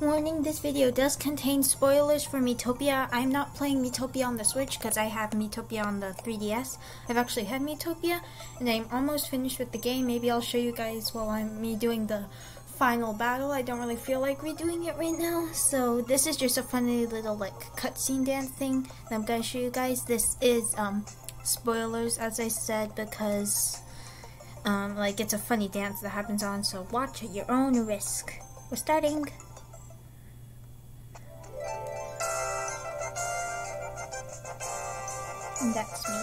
Warning, this video does contain spoilers for Miitopia. I'm not playing Miitopia on the Switch because I have Miitopia on the 3DS. I've actually had Miitopia and I'm almost finished with the game. Maybe I'll show you guys while I'm me doing the final battle. I don't really feel like redoing it right now. So this is just a funny little like cutscene dance thing that I'm going to show you guys. This is um, spoilers as I said because um, like it's a funny dance that happens on so watch at your own risk. We're starting. And that's me.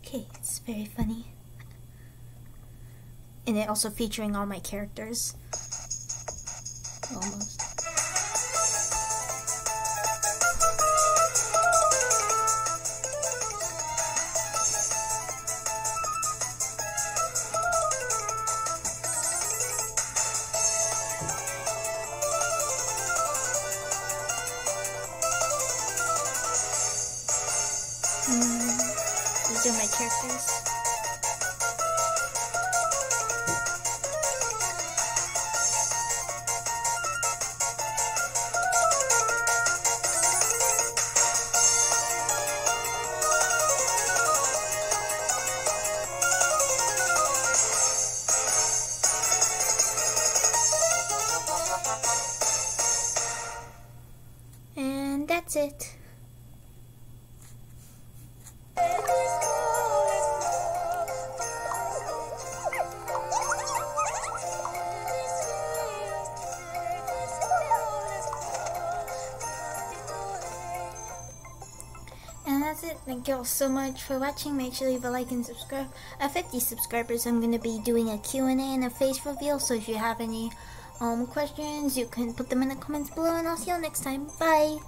Okay, it's very funny. And it also featuring all my characters. Almost. Mm, these are my characters. And that's it. That's it. Thank you all so much for watching. Make sure to leave a like and subscribe. At 50 subscribers, I'm going to be doing a Q&A and a face reveal. So if you have any um, questions, you can put them in the comments below. And I'll see you all next time. Bye.